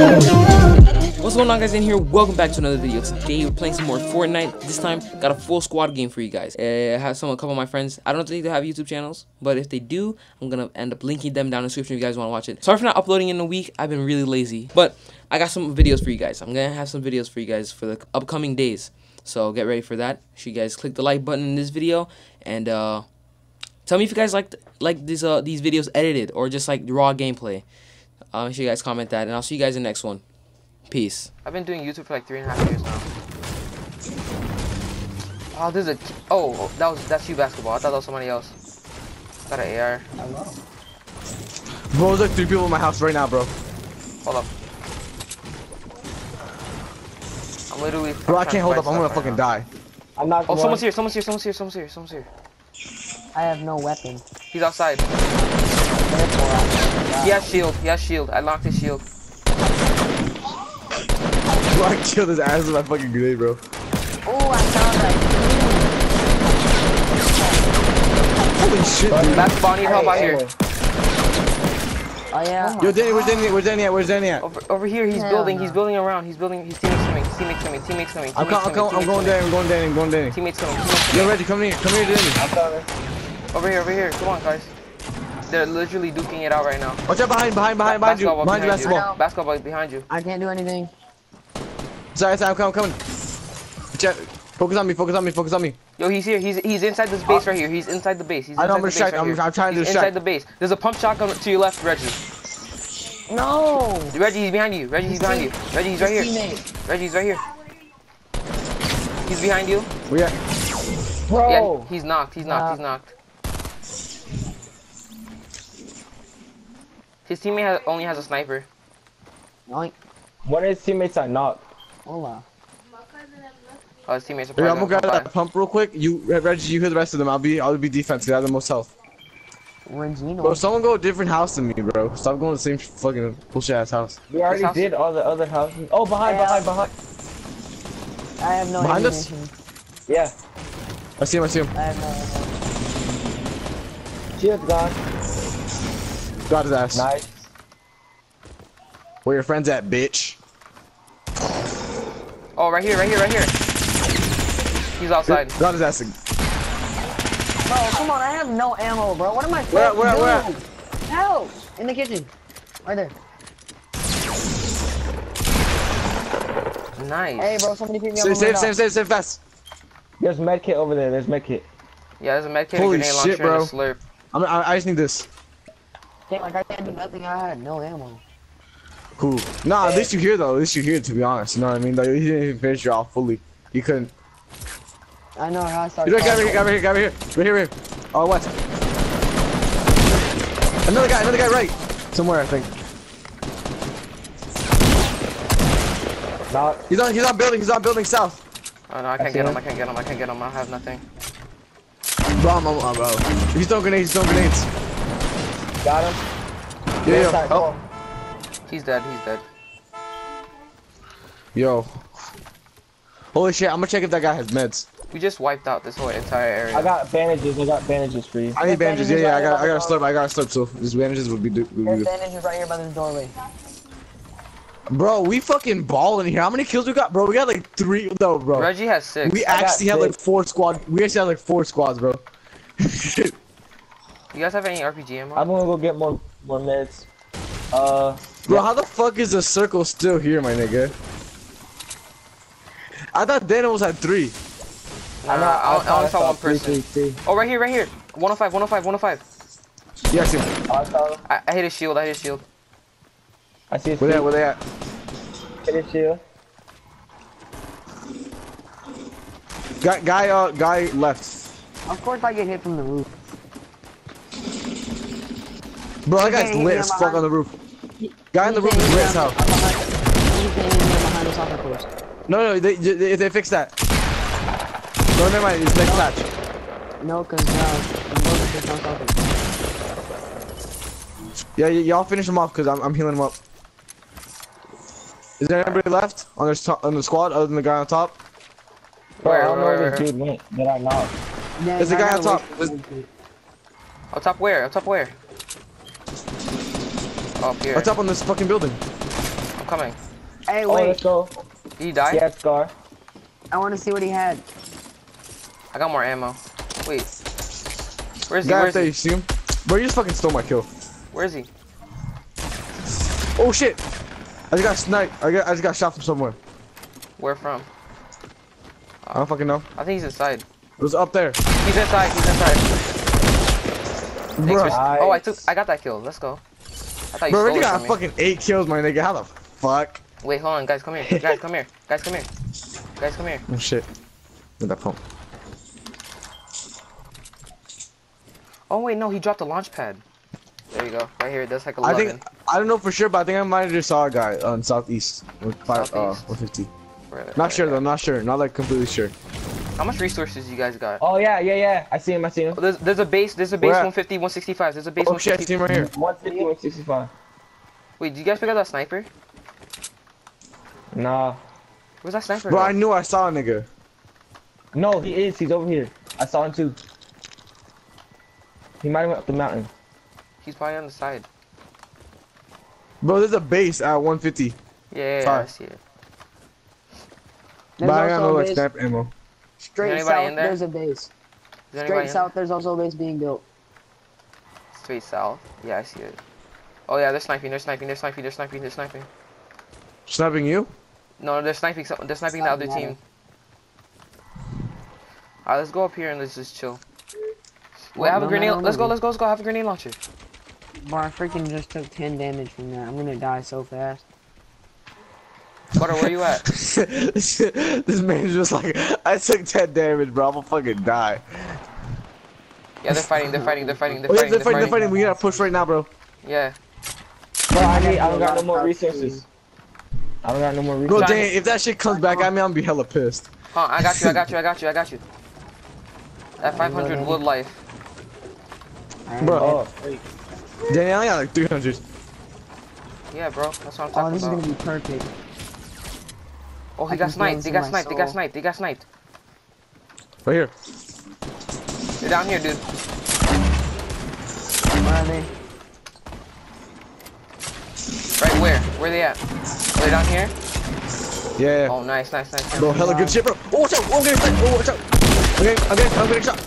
What's going on guys in here? Welcome back to another video. Today we're playing some more Fortnite. This time got a full squad game for you guys. Uh, I have some a couple of my friends. I don't think they have YouTube channels, but if they do, I'm gonna end up linking them down in the description if you guys want to watch it. Sorry for not uploading in a week. I've been really lazy, but I got some videos for you guys. I'm gonna have some videos for you guys for the upcoming days. So get ready for that. Should you guys click the like button in this video and uh, tell me if you guys liked like these uh these videos edited or just like raw gameplay. Uh, make sure you guys comment that, and I'll see you guys in the next one. Peace. I've been doing YouTube for like three and a half years now. Oh, there's a. Oh, that was that's you basketball. I thought that was somebody else. Got an AR. I love Bro, there's like three people in my house right now, bro. Hold up. I'm literally. Bro, I can't hold up. I'm gonna right fucking now. die. I'm not. Oh, someone's here. Someone's here. Someone's here. Someone's here. Someone's here. I have no weapon. He's outside. Therefore, He has shield. He has shield. I locked his shield. Bro, I killed his ass with my fucking grenade, bro. Oh, I found that. Holy shit, dude. That's Bonnie help out here. Oh yeah. Yo, Danny, where's Danny at? Where's Danny at? Where's Danny at? Over, over here, he's Hell building. no. He's building around. He's building. His teammates coming. His teammates coming. Teammates coming. I'm, Teammates I'm, coming. com- I'm going Danny, I'm going Danny, I'm going Danny. coming. Teammates coming. Teammates Yo, Reggie, come here. Come here, Danny. I'm coming. Over here. Over here. Come on, guys. They're literally duking it out right now. Watch out behind, behind, behind, behind you. Behind you, behind you. basketball. Basketball behind you. I can't do anything. Sorry, sorry, I'm coming, I'm coming. Focus on me, focus on me, focus on me. Yo, he's here. He's he's inside this base right here. He's inside the base. He's I know, I'm the base distracted. right I'm- here. I'm trying to he's distract. inside the base. There's a pump shotgun to your left, Reggie. No. Reggie, he's behind you. Reggie, he's behind you. Reggie, he's right here. Teammate. Reggie, he's right here. He's behind you. Where you? Bro. Yeah, he's knocked. He's knocked. Uh, He's knocked. His teammate has, only has a sniper. Oink. One of his teammates I knocked. Hola. Oh, his teammates are Hey, probably I'm gonna grab that pump real quick. You, Reggie, you hear the rest of them. I'll be, I'll be defense. 'cause I have the most health. Regino. Bro, someone go a different house than me, bro. Stop going to the same fucking bullshit ass house. We already house- did all the other houses. Oh, behind, Yeah. behind, behind. I have no Behind us? Yeah. I see him, I see him. I have no ammunition. Shield's gone. Got his ass. Nice. Where your friends at, bitch? Oh, right here, right here, right here. He's outside. Got his ass. Bro, come on. I have no ammo, bro. What am I Where- supposed where- to where? Help! In the kitchen. Right there. Nice. Hey, bro. Somebody pick me up. Save, on save, save, save, save fast. There's medkit over there. There's medkit. Yeah, there's a medkit, a Holy grenade shit, launcher, and a bro. slurp. I'm, I, I just need this. Damn, like I can't do nothing. I had no ammo. Cool. Nah, at least you here though. At least you here, to be honest. You know what I mean? Like, he didn't even finish you off fully. You couldn't. I know how I started. You know, guy right here, guy right here, guy right here, right here, right here. Oh, what? Another guy, another guy, right. Somewhere, I think. Knock. He's on, he's on building, he's on building south. Oh no, I can't see get him. him. I can't get him. I can't get him. I have nothing. Bro, I'm, I'm, I'm, bro. He's throwing grenades, he's throwing grenades. Got him. Yeah, Inside, yeah. Oh, He's dead. He's dead. yo. Holy shit, I'm gonna check if that guy has meds. We just wiped out this whole entire area. I got bandages. I got bandages for you. I need There's bandages, yeah, bandages yeah, I right got, I here got a by slurp, I got a slurp, so these bandages would be, do- would be There's good. bandages right here by this doorway. Bro, we fucking ball in here. How many kills we got, bro? We got like three, no, bro. Reggie has six. We got actually have like four squad. We actually have like four squads, bro. You guys have any RPG ammo? I'm gonna go get more more meds. Uh, bro, how the fuck is the circle still here, my nigga? I thought Danos had three. Nah, nah, I, I only saw one person. three, three. Oh, right here, right here. 105, 105, 105. Yeah, I see him. I. I, I hit a shield. I hit a shield. I see his Where they at? feet. Where they at? Hit his shield. Guy, guy, uh, guy left. Of course I get hit from the roof. Bro, that guy's lit as fuck on the roof. Guy on the roof is lit as hell. behind- He's standing here behind the soccer post. No, no, they, they, they fixed that. No, never mind. It's next match. No, cause uh, I'm going to the soccer. Yeah, y'all finish him off because I'm, I'm healing him up. Is there anybody left on the on the squad other than the guy on top? Bro, I Where, don't know where, where this dude went that I knocked. Yeah, There's a I guy on top. wait for There's- him to- Up top where? Up top where? Oh, up here. What's up on this fucking building? I'm coming. Hey, Oh, let's go. Did he die? Yeah, Scar. I want to see what he had. I got more ammo. Wait. Where's he? Guy up Where's there, he? you see him? Bro, you just fucking stole my kill. Where's he? Oh shit! I just got sniped. I got I just got shot from somewhere. Where from? I don't fucking know. I think he's inside. It was up there. He's inside. He's inside. Thanks Bro, for- oh, I took. I got that kill. Let's go. I thought you bro, you got fucking eight kills, my nigga. How the fuck? Wait, hold on, guys, come here. Guys, come here. Guys, come here. Guys, come here. Oh shit. With that pump. Oh wait, no, he dropped the launch pad. There you go. Right here. That's like I 11. think I don't know for sure, but I think I might have just saw a guy on southeast with five, uh, Southeast? 150. Where- Not where- sure though. Not sure. Not like completely sure. How much resources you guys got? Oh, yeah, yeah, yeah. I see him, I see him. Oh, there's, there's a base. There's a base Where 150, 165. There's a base Oh shit! I 150. see him right here. 150, 165. Wait, did you guys pick up that sniper? Nah. Where's that sniper? Bro, go? I knew I saw a nigga. No, he is. He's over here. I saw him too. He might have went up the mountain. He's probably on the side. Bro, there's a base at 150. Yeah, yeah, yeah I see it. There's but I got no also like base snap ammo. Straight south. there? There's a base. Is Straight anybody in- south. There's also a base being built. Straight south. Yeah, I see it. Oh yeah, they're sniping. They're sniping. They're sniping. They're sniping. They're sniping. Sniping you? No, they're sniping. some- They're sniping the other Sniping team. Alright, let's go up here and let's just chill. Wait, have a no grenade. matter Let's go. Let's go. Let's go. Have a grenade launcher. Bro, I freaking just took 10 damage from that. I'm gonna die so fast. Butter, where you at? this man's just like, I took 10 damage, bro. I'm gonna fucking die. Yeah, they're fighting. They're fighting. They're fighting. They're Oh, yeah, fighting. they're fighting, they're fighting. We gotta push right now, bro. Yeah. Bro, I need. I don't got no more resources. I don't got no more Bro, resources. dang it, if that shit comes back at me, I'm gonna be hella pissed. Huh, I got you. I got you. I got you. I got you. That 500 wood life. Bro. Oh, wait. Danny, I only got like 300. Yeah, bro. That's what I'm Oh, talking this is gonna be perfect. Oh, he I got sniped. this They got my sniped. They got sniped. They got sniped. Right here. They're down here, dude. Where are they? Right where? Where they at? Are they down here? Yeah, yeah. Oh, nice, nice, nice. Bro, hella good shit, bro. Oh, watch out. Oh, I'm getting sniped. Oh, watch out. I'm getting, I'm getting, I'm getting shot.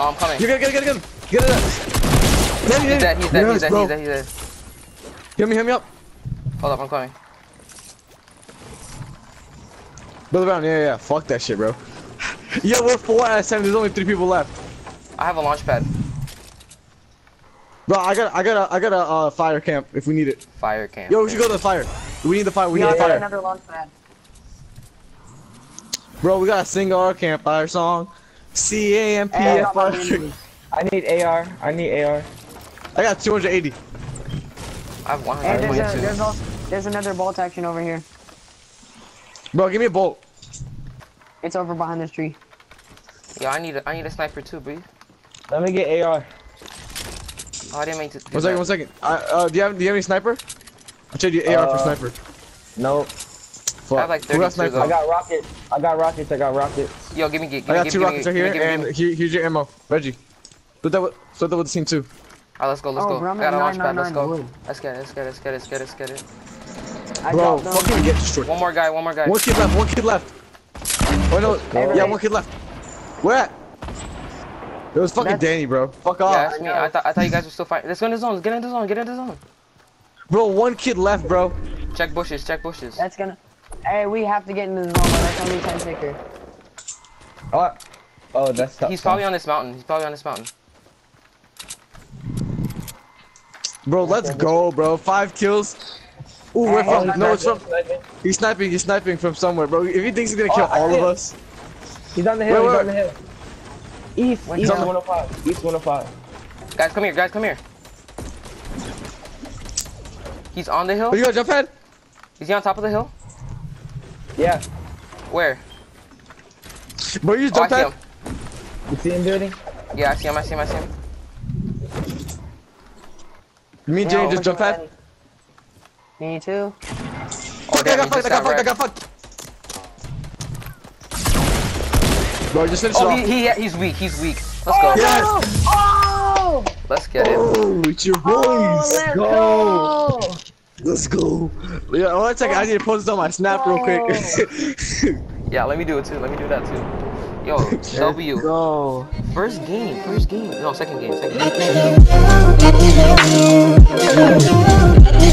Oh, I'm coming. You gotta get it, get it, get it. Get it up. He's Danny. dead. He's dead. Yes, He's dead. bro. He's dead. He's dead. Hit me, hit me up. Hold up, I'm coming. Brother around, yeah, yeah, yeah. Fuck that shit, bro. Yo, we're four out of seven. There's only three people left. I have a launch pad. Bro, I got, I got, a, I got a uh, fire camp if we need it. Fire camp. Yo, we should go to the fire. We need the fire. We Yeah, need I the fire. another launch pad. Bro, we gotta sing our campfire song. C A M P Hey, I F got my I. need AR. I need AR. I got 280. I have Hey, 122. there's, a, there's, also, there's another bolt action over here. Bro, give me a bolt. It's over behind this tree. Yo, I need a, I need a sniper too, bro. Let me get AR. Oh, I didn't mean to. One second, that. one second. Uh, uh, do you have, do you have any sniper? I'll trade you AR for Uh, sniper. No. Fuck. I have like Who got sniper? though. I got rockets. I got rockets. I got rockets. Yo, give me, give me, I got give two me, rockets give right here, give me, give and give here, here's your ammo. Reggie. Put that with, put that with the team too. Alright, let's go, let's Oh, go. bro, I'm got a launch pad. Let's go. Let's get it. Let's get it. Let's get it. Let's get it. Let's get it. I Bro, fucking get destroyed. One more guy. One more guy. One kid left, one kid left. Oh no, go. yeah, one kid left. Where at? It was fucking That's- Danny, bro. Fuck off. Yeah, that's me. I thought I thought you guys were still fighting. Let's go in the zone. Get in the zone. Get in the zone. Bro, one kid left, bro. Check bushes. Check bushes. That's gonna. Hey, we have to get in the zone, bro. That's only 10 ticker. Oh, oh, that's tough. He's probably on this mountain. He's probably on this mountain. Bro, let's go, bro. Five kills. Ooh, where Hey, from? hey, No, it's from. Sniping. Eh. He's sniping. He's sniping from somewhere, bro. If he thinks he's gonna kill Oh, all of us, He's on the hill. Wait, he's on the hill. East. Wait, East he's on- 105. East 105. Guys, come here. Guys, come here. He's on the hill. oh, you got jump pad? Is he on top of the hill? Yeah. Where? Bro, you use Oh, I jump see. You see him building? Yeah, I see him. I see him. I see him. Me and Yeah, Jane just jump we're ready. Me too. Oh, Fuck, I got he fucked, I got fucked, I got fucked. Bro, just finish Oh, it he, he, he's weak. He's weak. Let's go. Yes! Oh! Let's get it. Oh, it's your Oh, boys. let's Go. go! Let's go. Yeah, one second. I need to post this on my snap real quick. Yeah, let me do it too. Let me do that too. Yo, W. Go. First game. First game. No, second game. Second game